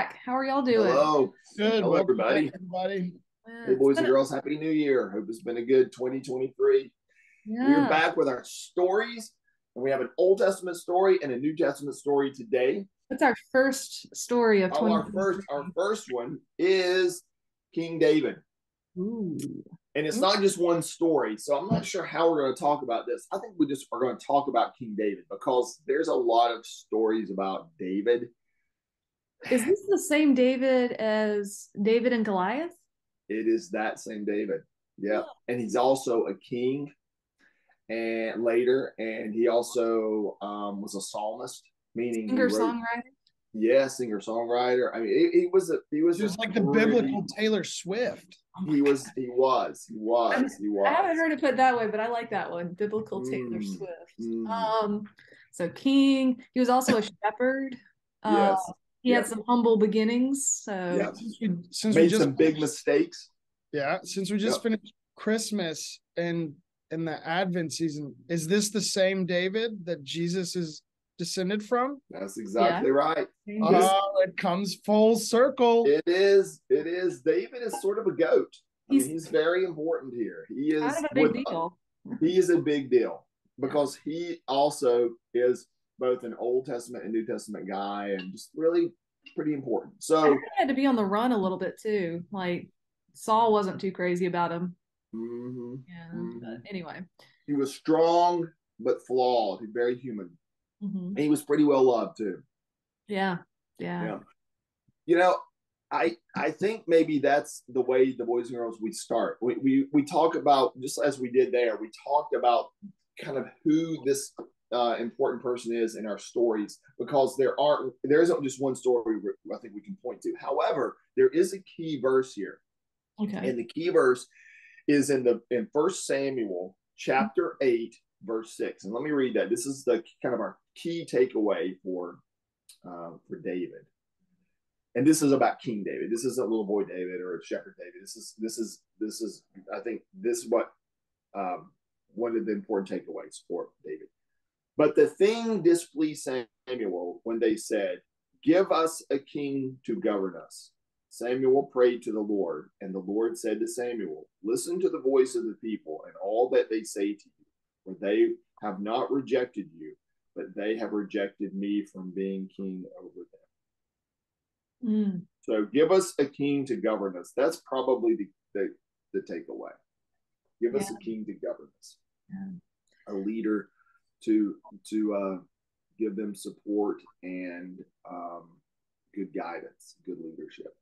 back. How are y'all doing? Hello. Good. Hello, everybody. back, everybody. Yeah, Hey, boys been and a- girls, Happy New Year. Hope it's been a good 2023. Yeah. We're back with our stories, and we have an Old Testament story and a New Testament story today. That's our first story of Oh, our first, our first one is King David. Ooh. And it's not just one story, so I'm not sure how we're going to talk about this. I think we just are going to talk about King David because there's a lot of stories about David. Is this the same David as David and Goliath? It is that same David. Yeah. And he's also a king and later, and he also um, was a psalmist, meaning he Singer wrote- songwriter? Yeah, singer songwriter. I mean, he, he was a he was He was a like the pretty- biblical Taylor Swift. He was he was he was he was. I haven't heard it put that way, but I like that one. Biblical Taylor Mm, Swift. mm. Um, so King, he was also a shepherd. Uh, Yes. he had some humble beginnings. So Yeah. Since we, since we Made just some big mistakes. yeah, since we just Yep. finished Christmas and in the Advent season, is this the same David that Jesus is descended from? That's exactly right. King Uh, Oh, it comes full circle. It is. It is. David is sort of a goat. I mean, He's- he's very important here. He is kind of a big with- deal. he is a big deal because he also is both an Old Testament and New Testament guy and just really pretty important. So he had to be on the run a little bit too. Like Saul wasn't too crazy about him. mhm. Yeah. Mhm. But anyway. he was strong but flawed, very human. Mhm. And he was pretty well loved too. Yeah. Yeah. Yeah. You know, I I think maybe that's the way the boys and girls we start. We we we talk about just as we did there. We talked about kind of who this uh, important person is in our stories because there aren't there isn't just one story I think we can point to. However, there is a key verse here, Okay. and the key verse is in the in First Samuel chapter eight verse six. And let me read that. This is the kind of our key takeaway for uh, for David and this is about King David. This isn't little boy David or a shepherd David. This is this is this is I think this is what um, one of the important takeaways for David. But the thing displeased Samuel when they said, "Give us a king to govern us." Samuel prayed to the Lord, and the Lord said to Samuel, "Listen to the voice of the people and all that they say to you, for they have not rejected you, but they have rejected me from being king over them." Mm. So give us a king to govern us. That's probably the the, the takeaway. Give us a king to govern us, Yeah. a leader to to uh, give them support and um, good guidance, good leadership.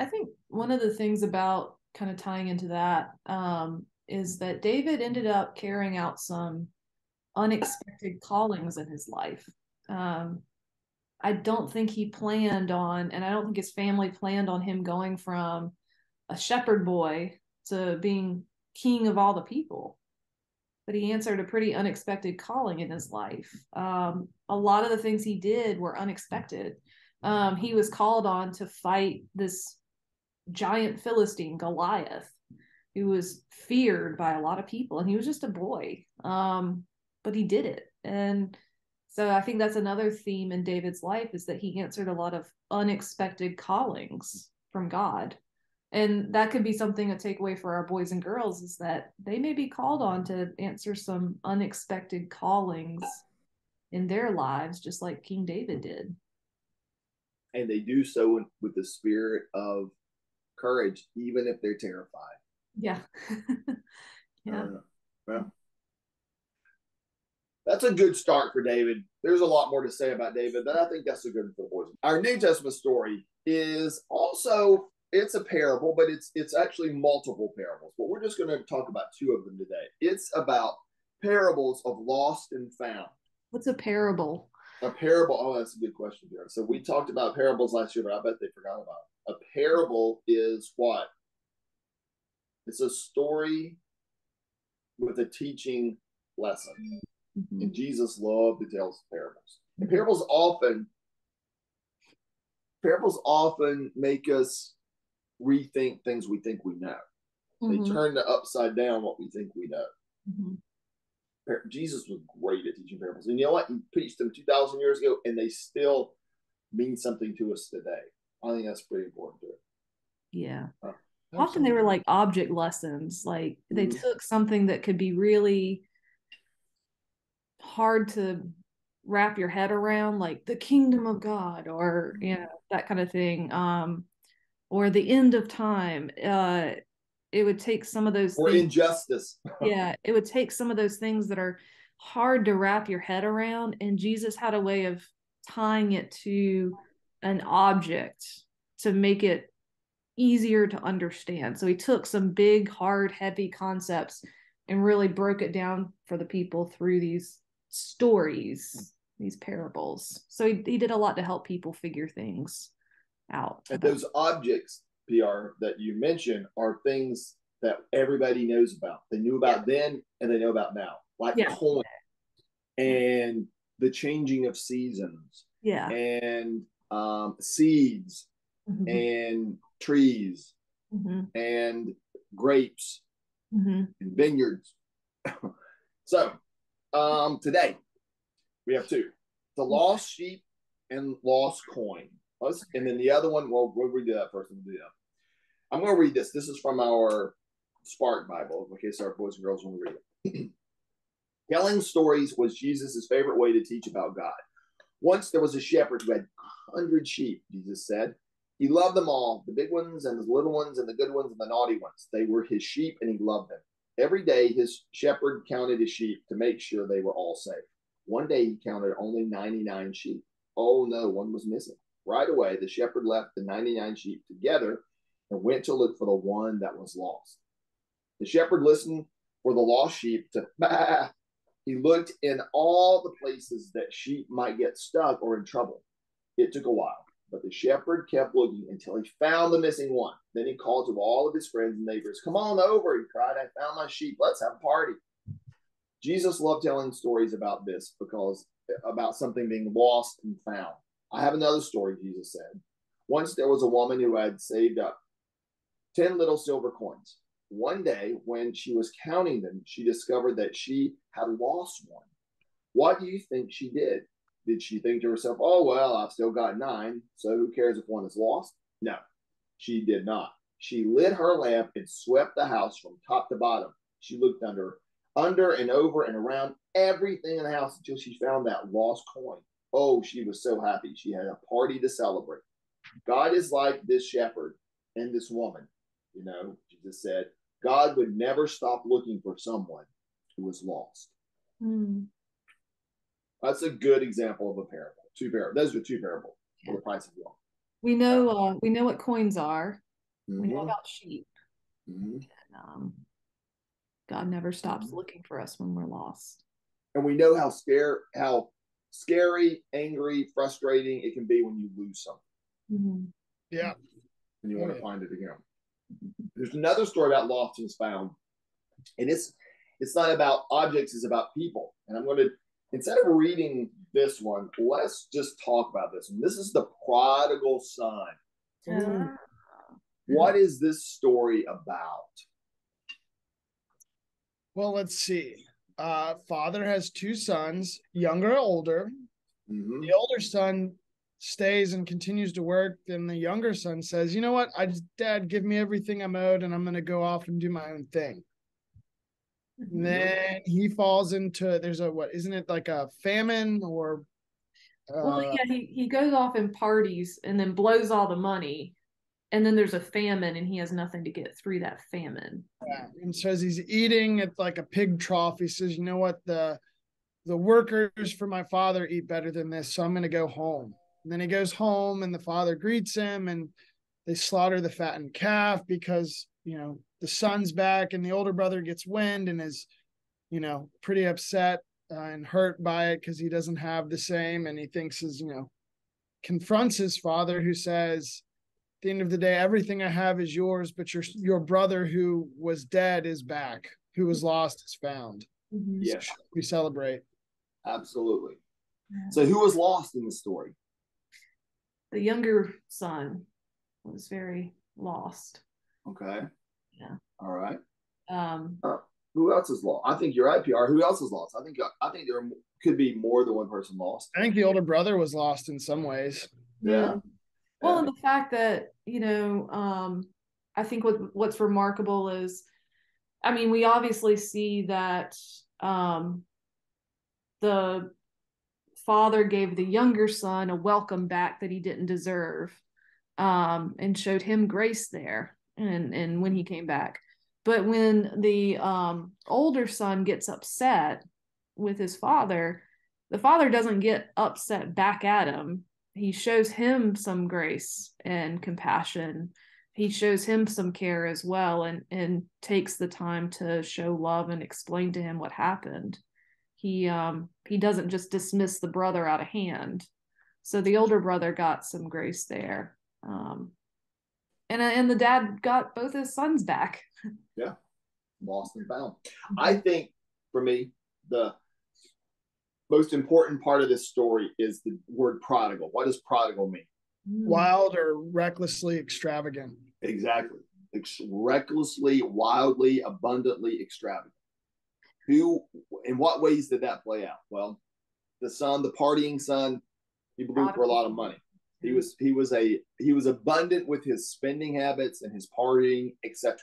I think one of the things about kind of tying into that um, is that David ended up carrying out some unexpected callings in his life. Um, I don't think he planned on, and I don't think his family planned on him going from a shepherd boy to being king of all the people. But he answered a pretty unexpected calling in his life. Um, a lot of the things he did were unexpected. Um, he was called on to fight this giant Philistine, Goliath, who was feared by a lot of people, and he was just a boy. Um, but he did it. And so I think that's another theme in David's life is that he answered a lot of unexpected callings from God. And that could be something a takeaway for our boys and girls is that they may be called on to answer some unexpected callings in their lives, just like King David did. And they do so with the spirit of courage, even if they're terrified. Yeah. yeah. Uh, well, that's a good start for David. There's a lot more to say about David, but I think that's a good one for the boys. Our New Testament story is also it's a parable, but it's it's actually multiple parables. But we're just going to talk about two of them today. It's about parables of lost and found. What's a parable? A parable. Oh, that's a good question, Jared. So we talked about parables last year, but I bet they forgot about it. A parable is what? It's a story with a teaching lesson. Mhm. And Jesus loved to tell parables. And parables often parables often make us rethink things we think we know. They Mhm. turn the upside down what we think we know. Mhm. Jesus was great at teaching parables. And you know what? He preached them 2,000 years ago, and they still mean something to us today. I think that's pretty important too. Yeah. Oh, Often they were like object lessons. Like they Mhm. took something that could be really hard to wrap your head around, like the kingdom of God or you know, that kind of thing. Um, or the end of time. Uh it would take some of those Or things injustice. yeah it would take some of those things that are hard to wrap your head around and jesus had a way of tying it to an object to make it easier to understand so he took some big hard heavy concepts and really broke it down for the people through these stories these parables so he, he did a lot to help people figure things out And those objects, PR, that you mentioned are things that everybody knows about. They knew about then and they know about now, like Yeah. coin and the changing of seasons yeah and um, seeds Mhm, and trees mhm, and grapes mhm. and vineyards. so um, today we have two the lost sheep and lost coin. And then the other one, well, we'll read that first. We'll do that. I'm going to read this. This is from our Spark Bible, in case our boys and girls want to read it. Telling stories was Jesus' favorite way to teach about God. Once there was a shepherd who had hundred sheep, Jesus said. He loved them all, the big ones and the little ones and the good ones and the naughty ones. They were his sheep and he loved them. Every day his shepherd counted his sheep to make sure they were all safe. One day he counted only 99 sheep. Oh no, one was missing. Right away, the shepherd left the 99 sheep together and went to look for the one that was lost. The shepherd listened for the lost sheep to bah. He looked in all the places that sheep might get stuck or in trouble. It took a while, but the shepherd kept looking until he found the missing one. Then he called to all of his friends and neighbors, Come on over, he cried. I found my sheep. Let's have a party. Jesus loved telling stories about this because about something being lost and found. I have another story, Jesus said. Once there was a woman who had saved up 10 little silver coins. One day, when she was counting them, she discovered that she had lost one. What do you think she did? Did she think to herself, oh, well, I've still got nine, so who cares if one is lost? No, she did not. She lit her lamp and swept the house from top to bottom. She looked under, under and over and around everything in the house until she found that lost coin. Oh, she was so happy. She had a party to celebrate. God is like this shepherd and this woman. You know, Jesus said, God would never stop looking for someone who was lost. Mm. That's a good example of a parable. Two parables. Those are two parables for the price of one. we know uh, we know what coins are we know Mhm, about sheep mhm. and, um, god never stops Mm-hmm. looking for us when we're lost And we know how scare how scary, angry, frustrating it can be when you lose something Mhm. Yeah. and you want to yeah. find it again. There's another story about lost and found, and it's it's not about objects, it's about people. And I'm going to instead of reading this one, let's just talk about this one. This is the prodigal son. Ah. What is this story about? Well, let's see. Uh, father has two sons, younger or older. Mhm. The older son stays and continues to work. Then the younger son says, "You know what? I just, Dad, give me everything I'm owed, and I'm going to go off and do my own thing." And then he falls into there's a what? Isn't it like a famine or? Uh, well yeah he, he goes off in parties and then blows all the money and then there's a famine and he has nothing to get through that famine Yeah, and says he's eating at like a pig trough. He says, "You know what? The the workers for my father eat better than this, so I'm going to go home." And then he goes home, and the father greets him, and they slaughter the fattened calf because you know the son's back, and the older brother gets wind and is, you know, pretty upset uh, and hurt by it because he doesn't have the same, and he thinks his, you know, confronts his father, who says, the end of the day, everything I have is yours, but your your brother who was dead is back, who was lost is found. Mhm. Yes, We celebrate. absolutely. So who was lost in the story? the younger son was very lost Okay. Yeah. All right. um Who else is lost? I think you're right, PR. Who else is lost? I think I think there could be more than one person lost. I think the older brother was lost in some ways. Yeah. Well, and the fact that, you know, um, I think what what's remarkable is, I mean, we obviously see that um, the father gave the younger son a welcome back that he didn't deserve, um, and showed him grace there, and and when he came back. But when the um, older son gets upset with his father, the father doesn't get upset back at him. He shows him some grace and compassion. He shows him some care as well and and takes the time to show love and explain to him what happened. He um he doesn't just dismiss the brother out of hand. So the older brother got some grace there. Um and and the dad got both his sons back. Yeah. Lost and found. I think for me, the most important part of this story is the word prodigal. What does prodigal mean? Mm. Wild or recklessly extravagant. Exactly. Ex- recklessly, wildly, abundantly extravagant. Who, in what ways did that play out? Well, the son, the partying son, he blew for a lot of money. He was he was a he was abundant with his spending habits and his partying, etc.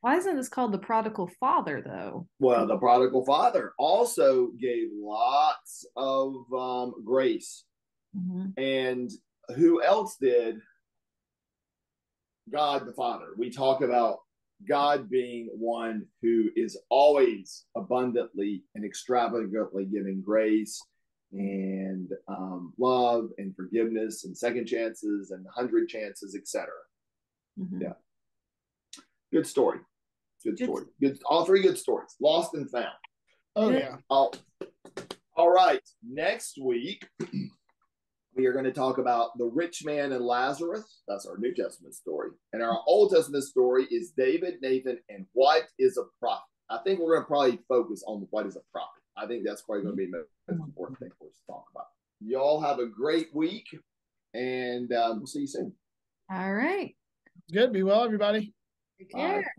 Why isn't this called the prodigal father though? Well, the prodigal father also gave lots of um, grace, Mhm. and who else did? God the Father. We talk about God being one who is always abundantly and extravagantly giving grace and um, love and forgiveness and second chances and hundred chances, etc. Mhm. Yeah. Good story. Good Good. story. Good. All three good stories. Lost and found. Oh Yeah. yeah. Oh, all right. Next week, we are going to talk about the rich man and Lazarus. That's our New Testament story. And our Old Testament story is David, Nathan, and what is a prophet. I think we're going to probably focus on what is a prophet. I think that's probably going to be the most important thing for us to talk about. Y'all have a great week, and um, we'll see you soon. All right. Good. Be well, everybody. Take Bye. care.